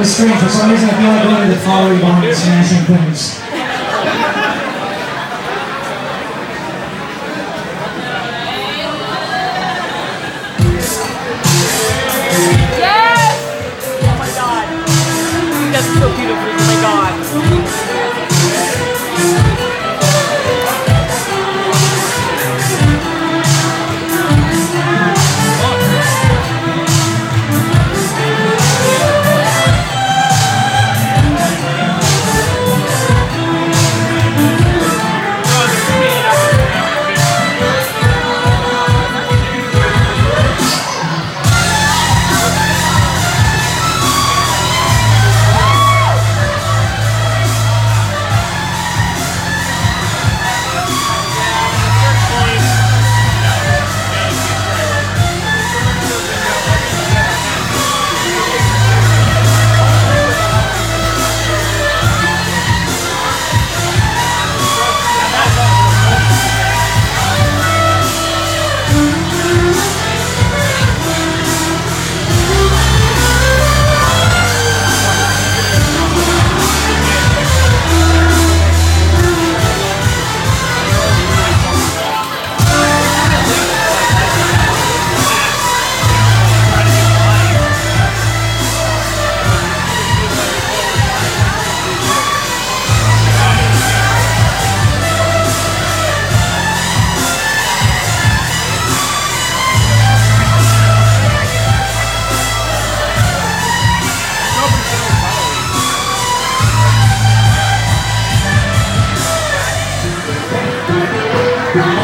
It's strange. For some reason, I feel like going to the Follow Bomb and smashing things. Thank Bye.